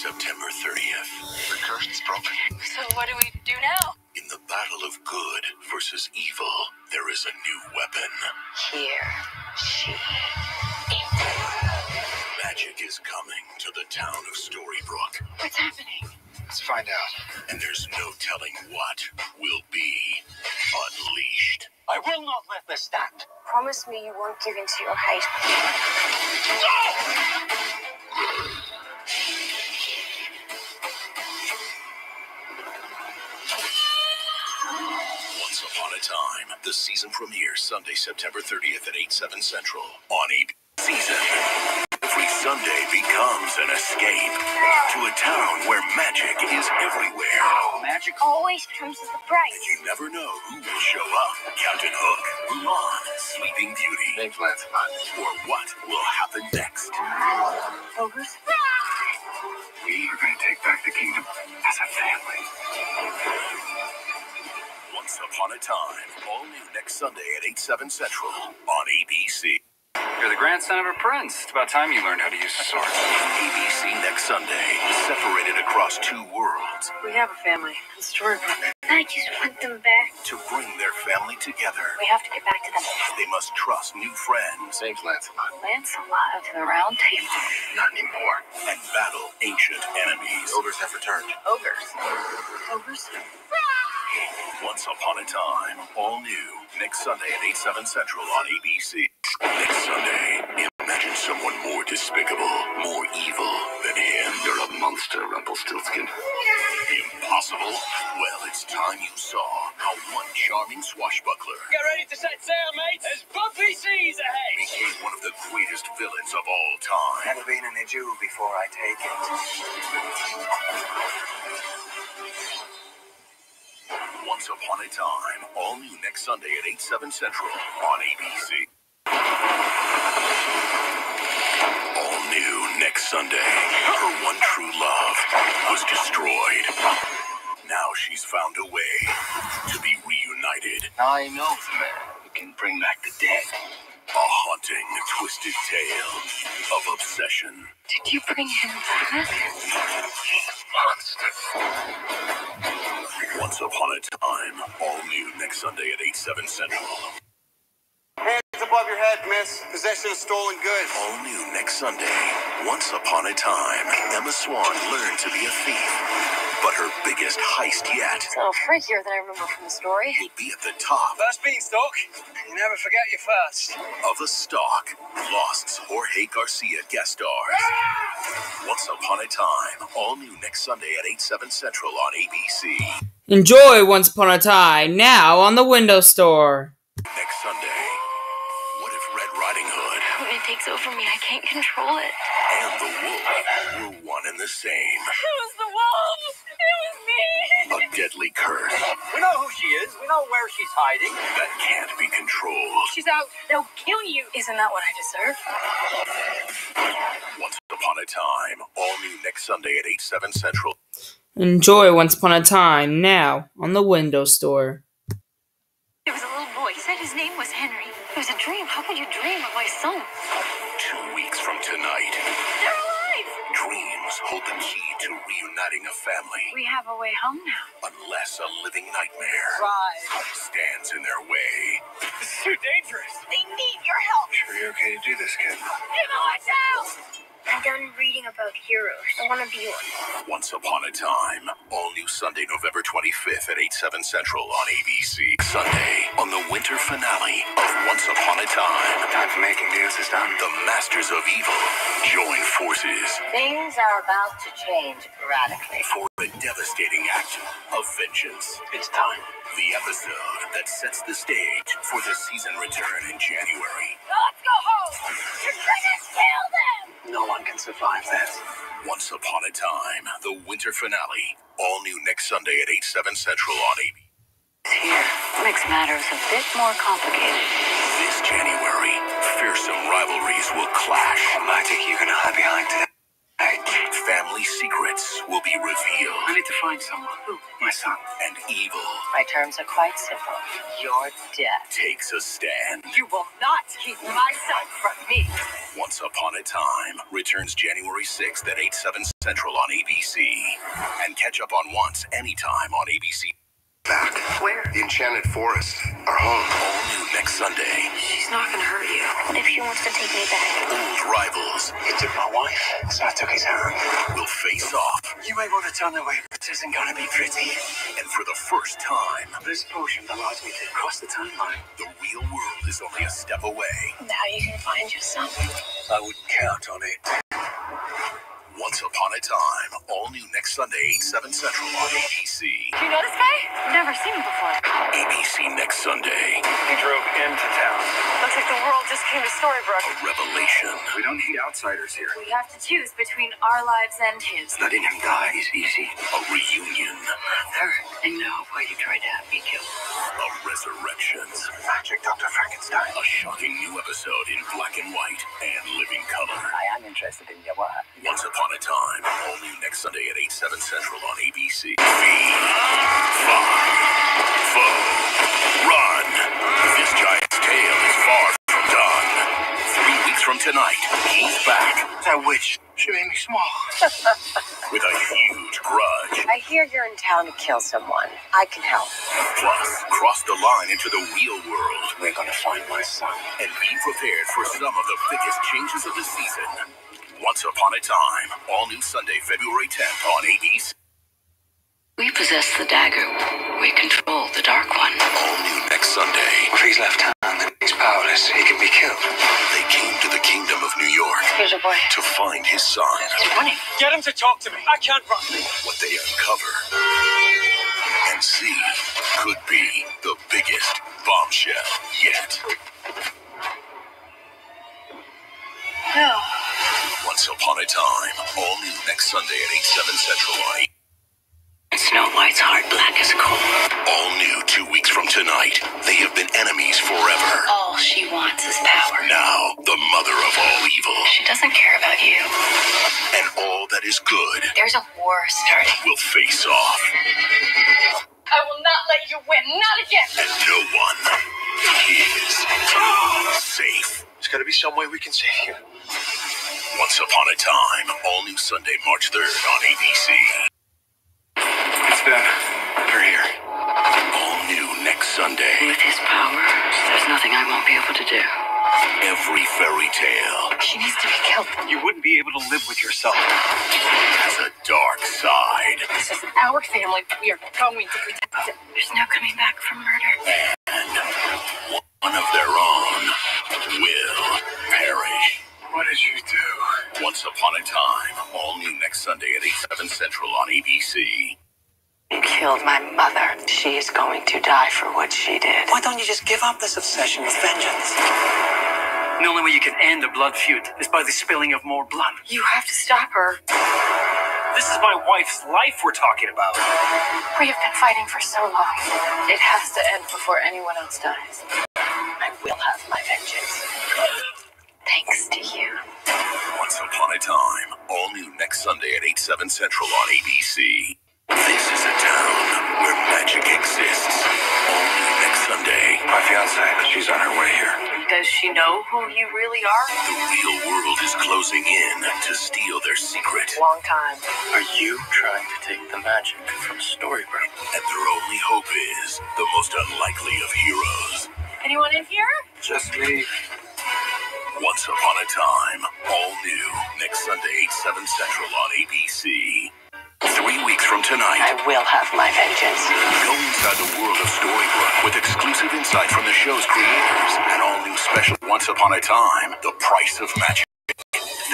September 30th. The curse is broken. So what do we do now? In the battle of good versus evil, there is a new weapon. Here she is. Magic is coming to the town of Storybrooke, What's happening? Let's find out. and there's no telling what will be unleashed. I will not let this stand. Promise me you won't give in to your hate. Once Upon Time, the season premiere Sunday, September 30th at 8, 7 Central on ABC. Season. Every Sunday becomes an escape to a town where magic is everywhere. Oh, magic. Always comes with a price. You never know who will show up. Captain Hook, Mulan, Sleeping Beauty, Thanks, Lancelot. or what will happen next. Ogres? We are going to take back the kingdom as a family. Once Upon a Time, all new next Sunday at 8, 7 Central on ABC. You're the grandson of a prince. It's about time you learned how to use a sword. ABC next Sunday, separated across two worlds We have a family. A storybook. I just want them back. to bring their family together. We have to get back to them. They must trust new friends Thanks, Lancelot. Lancelot of the Round Table. Not anymore. and battle ancient enemies. Ogres have returned. Ogres. Ogres? Once Upon a Time, all new, next Sunday at 8, 7 Central on ABC. Next Sunday, imagine someone more despicable, more evil than him. You're a monster, Rumpelstiltskin. Impossible? Well, it's time you saw how one charming swashbuckler Get ready to set sail, mate. There's bumpy seas ahead. became one of the greatest villains of all time. Never been in a Jew before I take it. Once Upon a Time, all new next Sunday at 8, 7 Central on ABC. All new next Sunday, her one true love was destroyed. Now she's found a way to be reunited. I know the man who can bring back the dead. A haunting, twisted tale of obsession. Did you bring him back? Monster. Once Upon a Time, all new next Sunday at 8, 7 Central. Hands above your head, miss. Possession of stolen goods. All new next Sunday. Once upon a time, Emma Swan learned to be a thief. But her biggest heist yet It's a little freakier than I remember from the story. will be at the top First beanstalk. You never forget your first. of a stalk. Lost's Jorge Garcia guest stars. Once upon a time. All new next Sunday at 8, 7 Central on ABC. Enjoy Once Upon a Time now on the Windows Store. Next Sunday. What if Red Riding Hood When it takes over me, I can't control it. and the wolf were one and the same? It was the wolf! It was me! A deadly curse We know who she is. We know where she's hiding. that can't be controlled. She's out. They'll kill you. Isn't that what I deserve? Once upon a time. All new next Sunday at 8, 7 Central. Enjoy Once Upon a Time now on the Windows Store. It was a little boy. He said his name was Henry. It was a dream. How could you dream of my son? Two weeks from tonight, They're alive! dreams hold the key to reuniting a family. We have a way home now. Unless a living nightmare Right. stands in their way. This is too dangerous. They need your help. Sure you're okay to do this, kid? Emma, watch out! I'm done reading about heroes. I want to be one. Once upon a time, all new Sunday, November 25th at 8, 7 Central on ABC. Sunday, on the winter finale of Once Upon a Time, Time for making deals is done. the Masters of Evil join forces Things are about to change radically. for a devastating act of vengeance. It's time. The episode that sets the stage for the season return in January. Let's go home! You're gonna kill them! No one can survive this. Once Upon a Time, the winter finale. All new next Sunday at 8, 7 Central on ABC. Here makes matters a bit more complicated. This January, fearsome rivalries will clash. Oh, what magic you gonna hide behind today? Family secrets will be revealed. I need to find someone. Who? My my son. and evil My terms are quite simple. You're dead. takes a stand. You will not keep my son from me. Once Upon a Time returns January 6th at 8, 7 Central on ABC. And catch up on Once anytime on ABC. Back. Where? The Enchanted Forest. Our home. All new next Sunday. She's not gonna hurt you. If she wants to take me back. Old rivals He took my wife, so I took his hand. We'll face off. You may want to turn away, but it isn't gonna be pretty. And for the first time, This potion allows me to cross the timeline. the real world is only a step away. Now you can find yourself. I wouldn't count on it. Once Upon a Time. All new next Sunday, 8, 7 Central on ABC. Do you know this guy? Never seen him before. ABC next Sunday. He drove into town. Looks like the world just came to Storybrooke. A revelation. We don't need outsiders here. We have to choose between our lives and his. Letting him die is easy. A reunion. Mother, I know why you tried to have me killed. A resurrection. Magic Dr. Frankenstein. A shocking new episode in black and white and living color. I am interested in your work. Once Upon a Time. All new next Sunday at 8, 7 Central on ABC. That witch, she made me small. with a huge grudge. I hear you're in town to kill someone. I can help. Plus, cross the line into the real world We're gonna find my son. and be prepared for some of the biggest changes of the season. Once Upon a Time. All new Sunday, February 10th on ABC. We possess the dagger. We control the Dark One. All new next Sunday. If he's left hand and he's powerless, he can be killed. They came to the kingdom of New York Here's your boy. to find his son. He's running. Get him to talk to me. I can't run. What they uncover and see could be the biggest bombshell yet. No. Once Upon a Time. All new next Sunday at 8, 7 Central on 8. Snow White's heart black doesn't care about you. and all that is good There's a war starting. will face off. I will not let you win. Not again. And no one is safe. There's gotta be some way we can save you. Once Upon a Time. All new Sunday, March 3rd on ABC. It's them. They're here. All new next Sunday. With his power, there's nothing I won't be able to do. Every fairy tale She needs to be killed. You wouldn't be able to live with yourself. has a dark side. This is our family. We are going to protect it. There's no coming back from murder. And one of their own will perish. What did you do? Once Upon a Time. All new next Sunday at 8, 7 Central on ABC. You killed my mother. She is going to die for what she did. Why don't you just give up this obsession with vengeance? The only way you can end a blood feud is by the spilling of more blood. You have to stop her. This is my wife's life we're talking about. We have been fighting for so long. It has to end before anyone else dies. I will have my vengeance. Thanks to you. Once Upon a Time. All new next Sunday at 8, 7 Central on ABC. Magic exists. All new next Sunday. My fiance, she's on her way here. Does she know who you really are? The real world is closing in to steal their secret. Long time. Are you trying to take the magic from Storybrooke? And their only hope is the most unlikely of heroes. Anyone in here? Just me. Once Upon a Time. All new. Next Sunday, 8, 7 Central on ABC. Three weeks from tonight. I will have my vengeance. Go inside the world of Storybrooke with exclusive insight from the show's creators and all new special Once Upon a Time, The Price of Magic.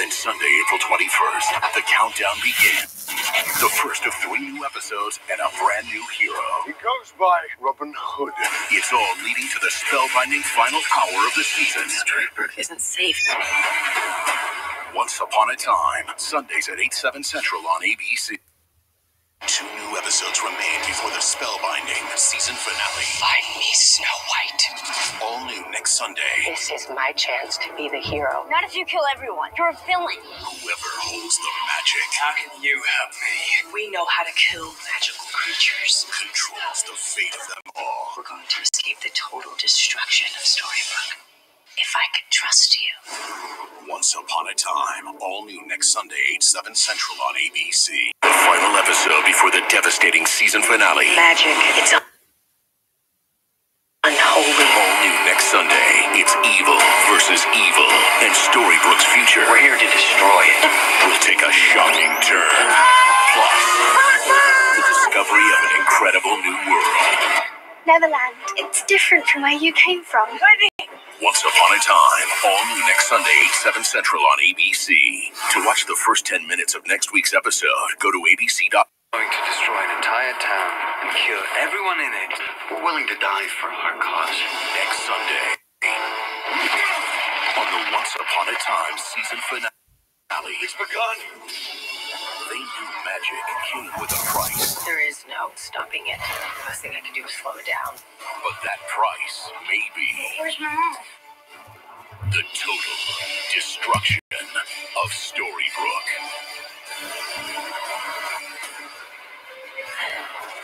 Then Sunday, April 21st, the countdown begins. The first of three new episodes and a brand new hero. He goes by Robin Hood. It's all leading to the spellbinding final hour of the season. Storybrooke isn't safe. Once Upon a Time, Sundays at 8, 7 Central on ABC. Two new episodes remain before the spellbinding season finale. Find me, Snow White. All new next Sunday. This is my chance to be the hero. Not if you kill everyone. You're a villain. Whoever holds the magic How can you help me? We know how to kill magical creatures. controls the fate of them all. We're going to escape the total destruction of Storybrooke. If I could trust you. Once Upon a Time, all new next Sunday, 8, 7 Central on ABC. Final episode before the devastating season finale. Magic. It's unholy. All new next Sunday, it's evil versus evil, and Storybrooke's future We're here to destroy it. will take a shocking turn. Plus, the discovery of an incredible new world. Neverland. It's different from where you came from. Once Upon a Time, all new next Sunday, 8, 7 Central on ABC. To watch the first 10 minutes of next week's episode, go to abc.com. Going to destroy an entire town and kill everyone in it. We're willing to die for our cause. next Sunday on the Once Upon a Time season finale. It's begun. They magic came with a price, There is no stopping it. The best thing I can do is slow it down. but that price may be Where's my mom? the total destruction of Storybrooke.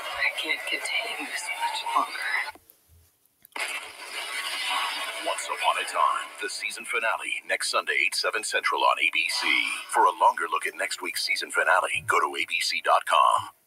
I can't contain this much longer. The season finale, next Sunday, 8, 7 Central on ABC. For a longer look at next week's season finale, go to abc.com.